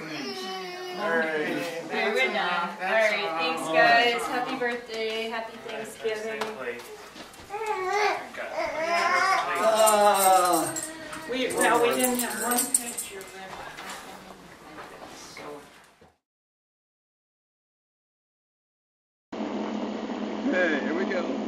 French. All right. Alright, we're Alright, thanks guys. Happy birthday. Happy Thanksgiving. Ah, We, well, we didn't have one picture, Hey, here we go.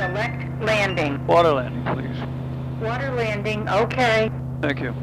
Select landing. Water landing, please. Water landing, okay. Thank you.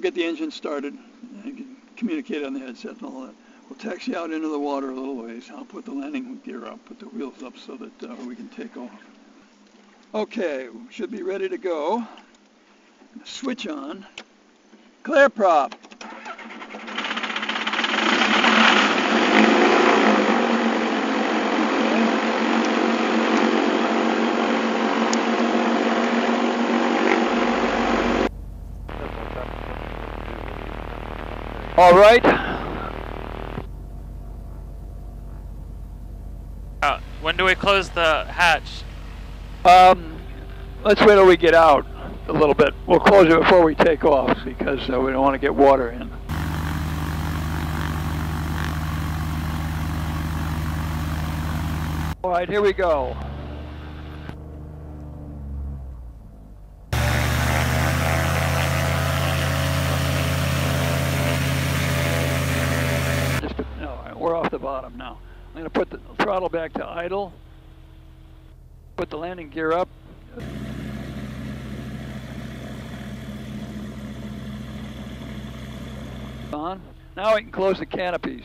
We'll get the engine started and communicate on the headset and all that. We'll taxi out into the water a little ways. I'll put the landing gear up, put the wheels up so that uh, we can take off. Okay, we should be ready to go. Switch on. Clear prop. All right. Uh, when do we close the hatch? Um, let's wait till we get out a little bit. We'll close it before we take off because uh, we don't want to get water in. All right, here we go. Just a, no, we're off the bottom now. I'm going to put the throttle back to idle. Put the landing gear up. On. Now we can close the canopies.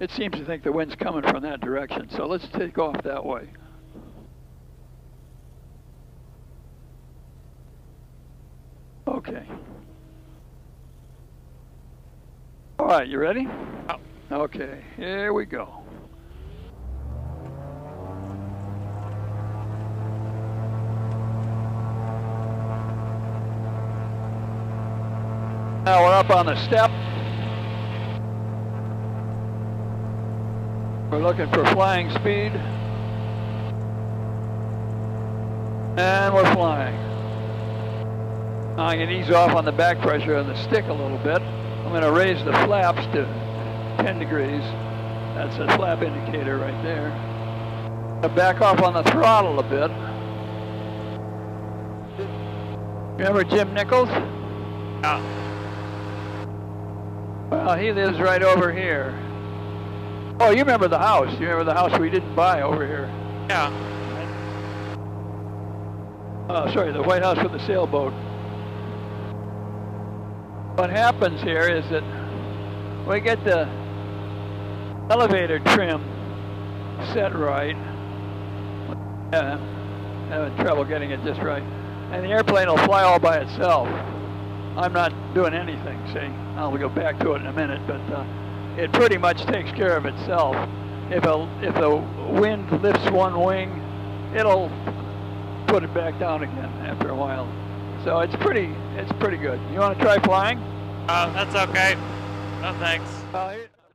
It seems to think the wind's coming from that direction, so let's take off that way. Okay. All right, you ready? Oh. Okay, here we go. Now we're up on the step. We're looking for flying speed. And we're flying. Now I can ease off on the back pressure on the stick a little bit. I'm going to raise the flaps to 10 degrees. That's a flap indicator right there. Back off on the throttle a bit. Remember Jim Nichols? Yeah. Well, he lives right over here. Oh, you remember the house. You remember the house we didn't buy over here. Yeah. Oh, sorry, the White House with the sailboat. What happens here is that we get the elevator trim set right. Yeah, having trouble getting it just right. And the airplane will fly all by itself. I'm not doing anything, see? I'll go back to it in a minute, but uh, it pretty much takes care of itself. If a if the wind lifts one wing, it'll put it back down again after a while. So it's pretty it's pretty good. You want to try flying? Uh, that's okay. No thanks. Uh, here- here, no,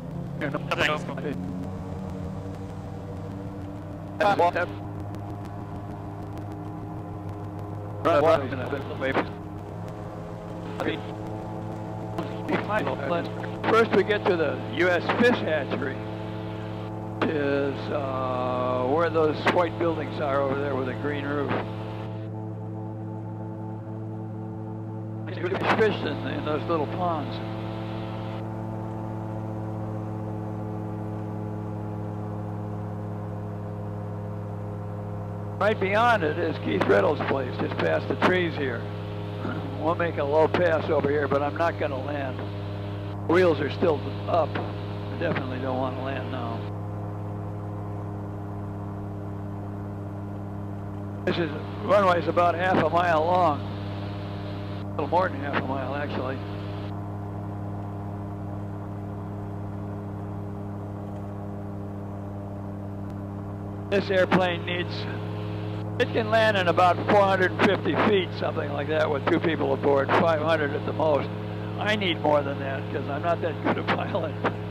No thanks. Okay. Uh, walk up. Right, walk First we get to the U.S. fish hatchery. Is uh, where those white buildings are over there with a green roof. There's fish in, in those little ponds. Right beyond it is Keith Riddle's place, just past the trees here. We'll make a low pass over here, but I'm not going to land. Wheels are still up. I definitely don't want to land now. This is runway is about half a mile long. A little more than half a mile, actually. This airplane needs it can land in about 450 feet, something like that, with two people aboard, 500 at the most. I need more than that because I'm not that good a pilot.